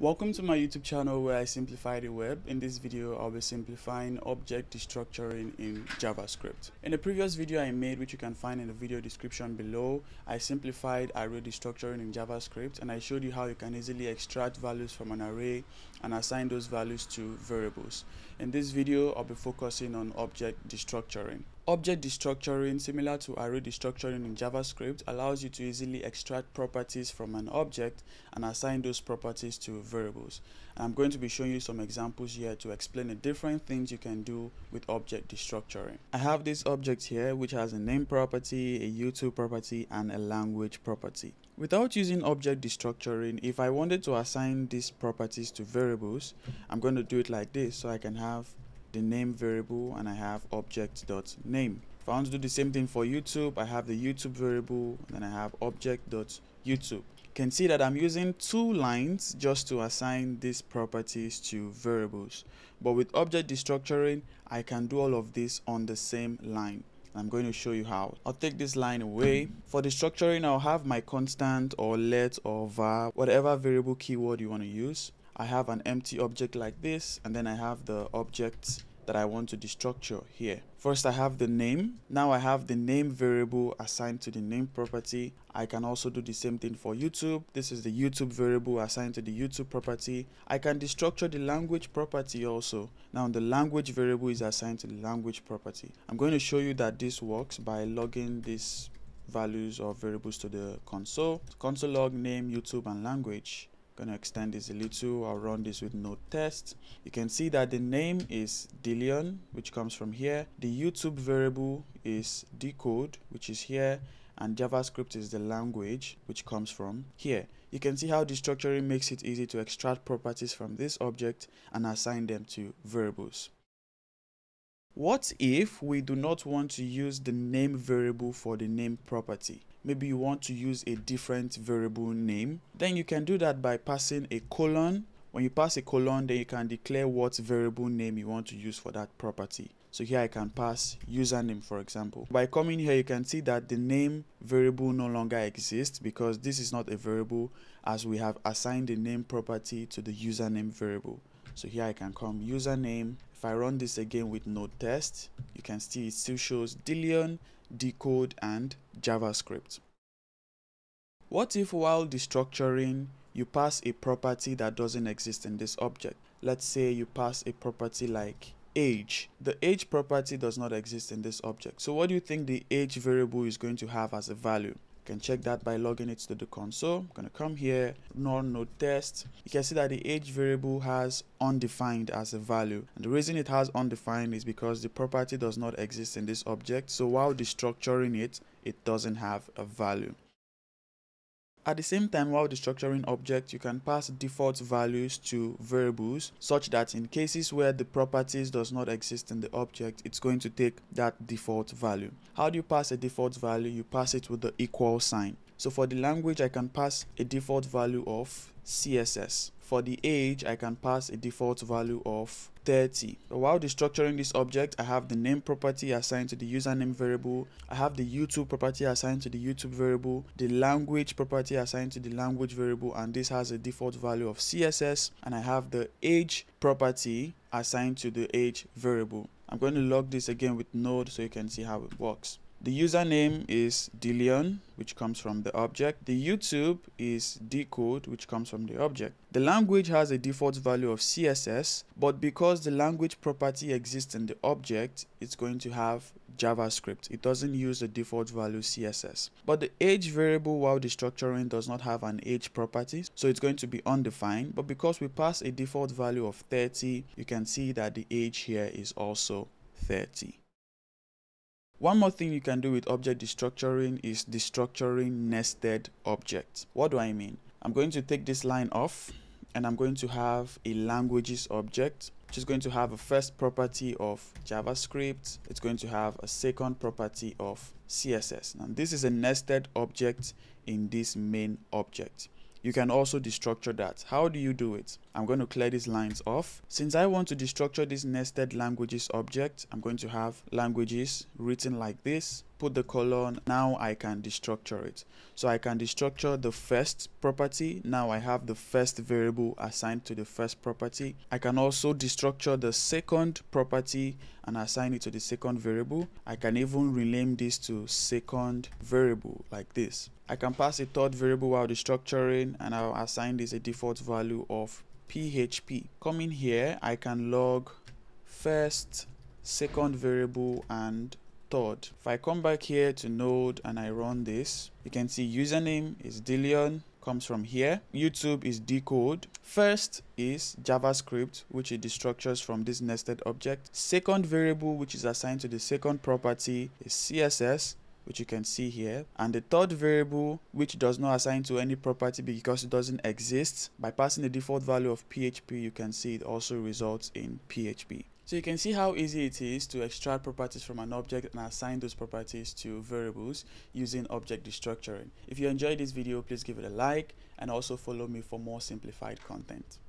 Welcome to my YouTube channel where I simplify the web. In this video, I'll be simplifying object destructuring in JavaScript. In the previous video I made, which you can find in the video description below, I simplified array destructuring in JavaScript and I showed you how you can easily extract values from an array and assign those values to variables. In this video, I'll be focusing on object destructuring. Object destructuring, similar to array destructuring in JavaScript, allows you to easily extract properties from an object and assign those properties to variables. I'm going to be showing you some examples here to explain the different things you can do with object destructuring. I have this object here which has a name property, a YouTube property, and a language property. Without using object destructuring, if I wanted to assign these properties to variables, I'm going to do it like this so I can have the name variable and I have object.name. If I want to do the same thing for YouTube, I have the YouTube variable and then I have object.youtube. You can see that I'm using two lines just to assign these properties to variables. But with object destructuring, I can do all of this on the same line. I'm going to show you how. I'll take this line away. For destructuring, I'll have my constant or let or var, whatever variable keyword you want to use. I have an empty object like this and then I have the object that I want to destructure here. First I have the name. Now I have the name variable assigned to the name property. I can also do the same thing for YouTube. This is the YouTube variable assigned to the YouTube property. I can destructure the language property also. Now the language variable is assigned to the language property. I'm going to show you that this works by logging these values or variables to the console. Console log name, YouTube and language gonna extend this a little. I'll run this with node test. You can see that the name is dillion which comes from here. The youtube variable is Deeecode which is here and javascript is the language which comes from here. You can see how destructuring makes it easy to extract properties from this object and assign them to variables what if we do not want to use the name variable for the name property? Maybe you want to use a different variable name. Then you can do that by passing a colon. When you pass a colon then you can declare what variable name you want to use for that property. So here I can pass username for example. By coming here you can see that the name variable no longer exists because this is not a variable as we have assigned the name property to the username variable. So here I can come username if I run this again with node test you can see it still shows Dillion Deeecode, and JavaScript. What if while destructuring you pass a property that doesn't exist in this object? Let's say you pass a property like age. The age property does not exist in this object. So what do you think the age variable is going to have as a value? You can check that by logging it to the console. I'm to come here, null node test. You can see that the age variable has undefined as a value. And the reason it has undefined is because the property does not exist in this object. So while destructuring it, it doesn't have a value. At the same time, while destructuring objects, you can pass default values to variables such that in cases where the properties does not exist in the object, it's going to take that default value. How do you pass a default value? You pass it with the equal sign. So for the language, I can pass a default value of CSS. For the age, I can pass a default value of 30. So while destructuring this object, I have the name property assigned to the username variable. I have the YouTube property assigned to the YouTube variable, the language property assigned to the language variable, and this has a default value of CSS. And I have the age property assigned to the age variable. I'm going to log this again with node so you can see how it works. The username is Dillion, which comes from the object. The YouTube is Deeecode, which comes from the object. The language has a default value of CSS, but because the language property exists in the object, it's going to have JavaScript. It doesn't use the default value CSS. But the age variable while destructuring does not have an age property, so it's going to be undefined. But because we pass a default value of 30, you can see that the age here is also 30. One more thing you can do with object destructuring is destructuring nested objects. What do I mean? I'm going to take this line off and I'm going to have a languages object which is going to have a first property of JavaScript. It's going to have a second property of CSS. Now this is a nested object in this main object you can also destructure that. How do you do it? I'm going to clear these lines off. Since I want to destructure this nested languages object, I'm going to have languages written like this put the colon, now I can destructure it. So I can destructure the first property. Now I have the first variable assigned to the first property. I can also destructure the second property and assign it to the second variable. I can even rename this to second variable like this. I can pass a third variable while destructuring and I'll assign this a default value of php. Coming here, I can log first, second variable and third. If I come back here to node and I run this, you can see username is Dillion comes from here. YouTube is Deeecode. First is JavaScript, which it destructures from this nested object. Second variable, which is assigned to the second property, is CSS which you can see here and the third variable which does not assign to any property because it doesn't exist by passing the default value of php you can see it also results in php so you can see how easy it is to extract properties from an object and assign those properties to variables using object destructuring. If you enjoyed this video, please give it a like and also follow me for more simplified content.